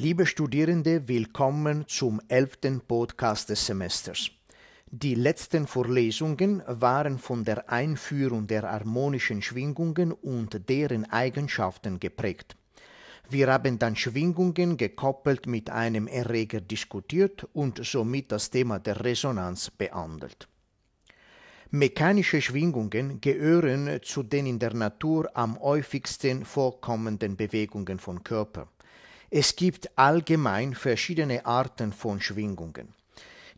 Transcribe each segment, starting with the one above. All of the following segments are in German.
Liebe Studierende, willkommen zum elften Podcast des Semesters. Die letzten Vorlesungen waren von der Einführung der harmonischen Schwingungen und deren Eigenschaften geprägt. Wir haben dann Schwingungen gekoppelt mit einem Erreger diskutiert und somit das Thema der Resonanz behandelt. Mechanische Schwingungen gehören zu den in der Natur am häufigsten vorkommenden Bewegungen von Körper. Es gibt allgemein verschiedene Arten von Schwingungen.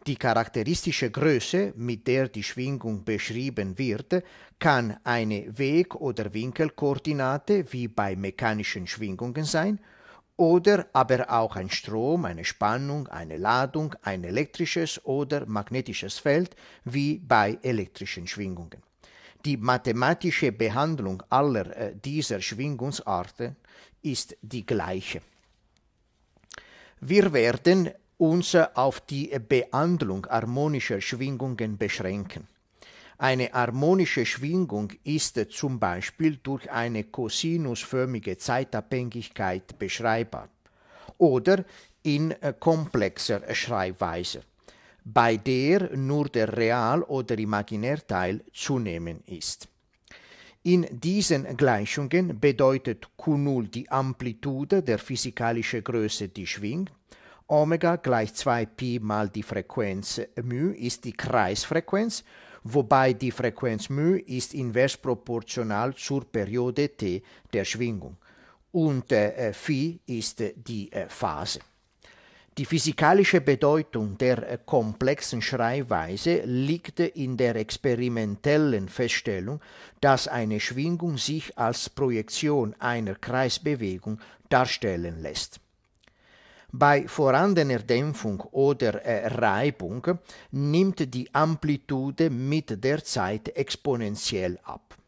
Die charakteristische Größe, mit der die Schwingung beschrieben wird, kann eine Weg- oder Winkelkoordinate wie bei mechanischen Schwingungen sein oder aber auch ein Strom, eine Spannung, eine Ladung, ein elektrisches oder magnetisches Feld wie bei elektrischen Schwingungen. Die mathematische Behandlung aller äh, dieser Schwingungsarten ist die gleiche. Wir werden uns auf die Behandlung harmonischer Schwingungen beschränken. Eine harmonische Schwingung ist zum Beispiel durch eine kosinusförmige Zeitabhängigkeit beschreibbar oder in komplexer Schreibweise, bei der nur der Real- oder Imaginärteil zu nehmen ist. In diesen Gleichungen bedeutet Q0 die Amplitude der physikalischen Größe, die schwingt. Omega gleich 2pi mal die Frequenz μ ist die Kreisfrequenz, wobei die Frequenz μ ist invers proportional zur Periode t der Schwingung und äh, Phi ist die äh, Phase. Die physikalische Bedeutung der komplexen Schreibweise liegt in der experimentellen Feststellung, dass eine Schwingung sich als Projektion einer Kreisbewegung darstellen lässt. Bei vorhandener Dämpfung oder Reibung nimmt die Amplitude mit der Zeit exponentiell ab.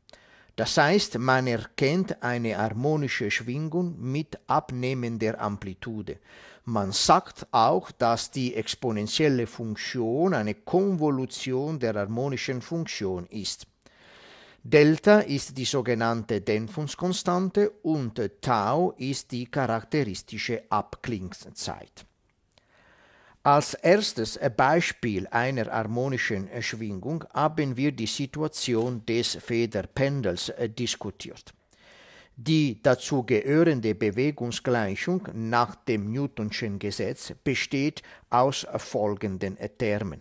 Das heißt, man erkennt eine harmonische Schwingung mit abnehmender Amplitude. Man sagt auch, dass die exponentielle Funktion eine Konvolution der harmonischen Funktion ist. Delta ist die sogenannte Dämpfungskonstante und Tau ist die charakteristische Abklingzeit. Als erstes Beispiel einer harmonischen Schwingung haben wir die Situation des Federpendels diskutiert. Die dazu gehörende Bewegungsgleichung nach dem Newtonschen Gesetz besteht aus folgenden Termen.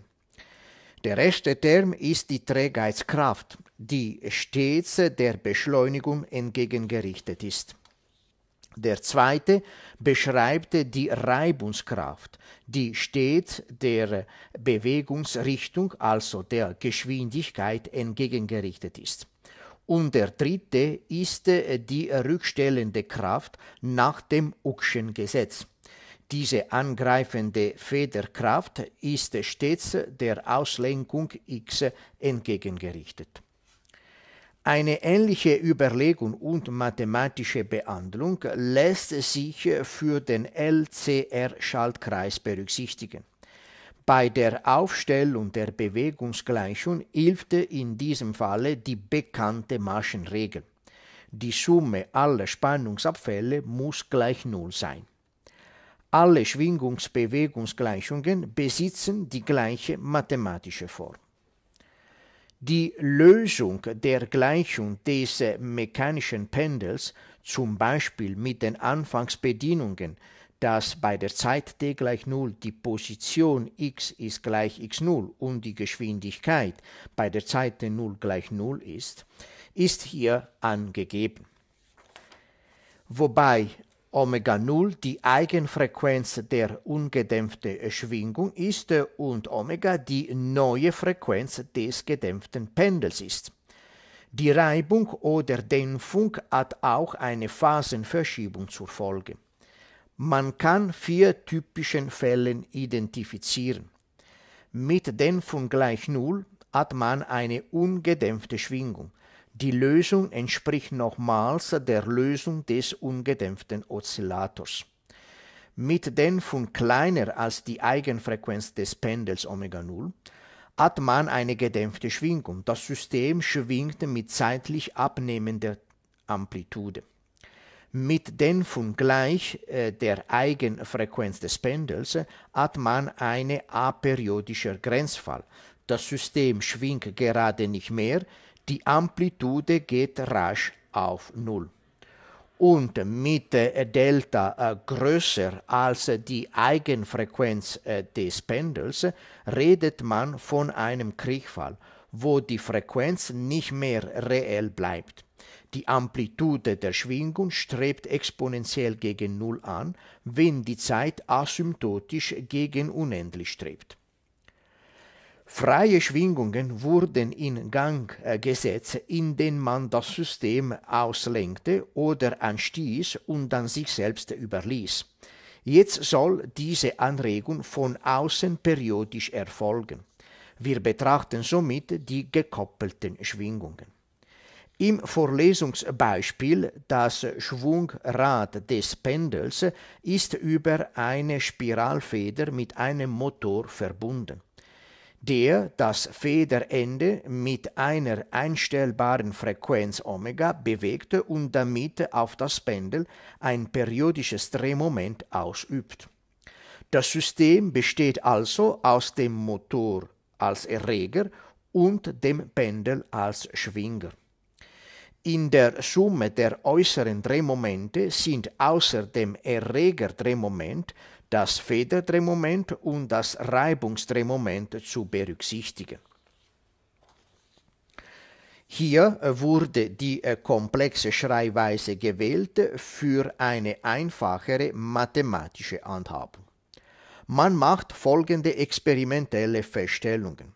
Der erste Term ist die Trägheitskraft, die stets der Beschleunigung entgegengerichtet ist. Der zweite beschreibt die Reibungskraft, die stets der Bewegungsrichtung, also der Geschwindigkeit, entgegengerichtet ist. Und der dritte ist die rückstellende Kraft nach dem Uckschen Gesetz. Diese angreifende Federkraft ist stets der Auslenkung x entgegengerichtet. Eine ähnliche Überlegung und mathematische Behandlung lässt sich für den LCR-Schaltkreis berücksichtigen. Bei der Aufstellung der Bewegungsgleichung hilft in diesem Falle die bekannte Maschenregel. Die Summe aller Spannungsabfälle muss gleich Null sein. Alle Schwingungsbewegungsgleichungen besitzen die gleiche mathematische Form. Die Lösung der Gleichung des mechanischen Pendels, zum Beispiel mit den Anfangsbedingungen, dass bei der Zeit t gleich 0 die Position x ist gleich x0 und die Geschwindigkeit bei der Zeit t 0 gleich 0 ist, ist hier angegeben. Wobei Omega 0 die Eigenfrequenz der ungedämpften Schwingung ist und Omega die neue Frequenz des gedämpften Pendels ist. Die Reibung oder Dämpfung hat auch eine Phasenverschiebung zur Folge. Man kann vier typischen Fällen identifizieren. Mit Dämpfung gleich Null hat man eine ungedämpfte Schwingung. Die Lösung entspricht nochmals der Lösung des ungedämpften Oszillators. Mit Dämpfung kleiner als die Eigenfrequenz des Pendels Omega 0 hat man eine gedämpfte Schwingung. Das System schwingt mit zeitlich abnehmender Amplitude. Mit den von gleich äh, der Eigenfrequenz des Pendels hat man eine aperiodischer Grenzfall. Das System schwingt gerade nicht mehr, die Amplitude geht rasch auf Null. Und mit Delta äh, größer als die Eigenfrequenz äh, des Pendels redet man von einem Kriegfall, wo die Frequenz nicht mehr reell bleibt. Die Amplitude der Schwingung strebt exponentiell gegen Null an, wenn die Zeit asymptotisch gegen unendlich strebt. Freie Schwingungen wurden in Gang äh, gesetzt, indem man das System auslenkte oder anstieß und dann sich selbst überließ. Jetzt soll diese Anregung von außen periodisch erfolgen. Wir betrachten somit die gekoppelten Schwingungen. Im Vorlesungsbeispiel das Schwungrad des Pendels ist über eine Spiralfeder mit einem Motor verbunden, der das Federende mit einer einstellbaren Frequenz Omega bewegte und damit auf das Pendel ein periodisches Drehmoment ausübt. Das System besteht also aus dem Motor als Erreger und dem Pendel als Schwinger. In der Summe der äußeren Drehmomente sind außer dem Erregerdrehmoment das Federdrehmoment und das Reibungsdrehmoment zu berücksichtigen. Hier wurde die äh, komplexe Schreibweise gewählt für eine einfachere mathematische Handhabung. Man macht folgende experimentelle Feststellungen.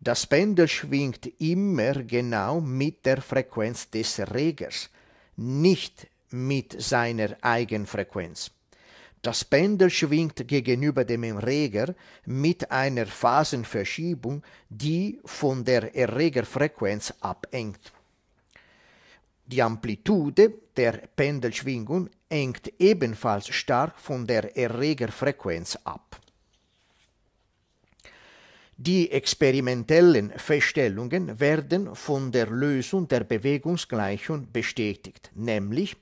Das Pendel schwingt immer genau mit der Frequenz des Erregers, nicht mit seiner Eigenfrequenz. Das Pendel schwingt gegenüber dem Erreger mit einer Phasenverschiebung, die von der Erregerfrequenz abhängt. Die Amplitude der Pendelschwingung hängt ebenfalls stark von der Erregerfrequenz ab. Die experimentellen Feststellungen werden von der Lösung der Bewegungsgleichung bestätigt, nämlich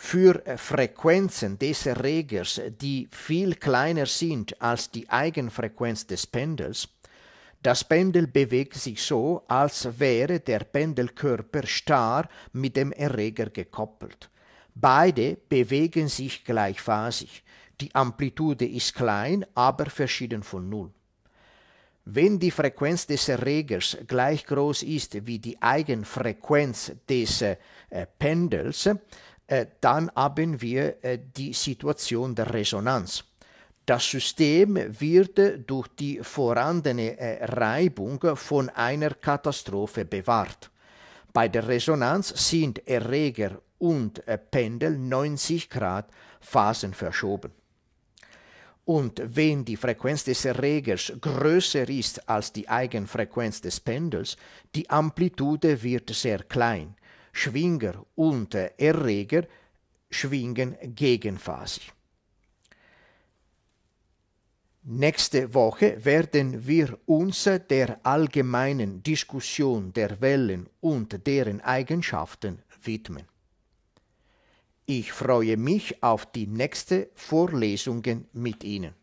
für Frequenzen des Erregers, die viel kleiner sind als die Eigenfrequenz des Pendels, das Pendel bewegt sich so, als wäre der Pendelkörper starr mit dem Erreger gekoppelt. Beide bewegen sich gleichphasig. Die Amplitude ist klein, aber verschieden von Null. Wenn die Frequenz des Erregers gleich groß ist wie die Eigenfrequenz des äh, Pendels, äh, dann haben wir äh, die Situation der Resonanz. Das System wird durch die vorhandene äh, Reibung von einer Katastrophe bewahrt. Bei der Resonanz sind Erreger und äh, Pendel 90 Grad Phasen verschoben. Und wenn die Frequenz des Erregers größer ist als die Eigenfrequenz des Pendels, die Amplitude wird sehr klein. Schwinger und Erreger schwingen gegenphasig. Nächste Woche werden wir uns der allgemeinen Diskussion der Wellen und deren Eigenschaften widmen. Ich freue mich auf die nächste Vorlesungen mit Ihnen.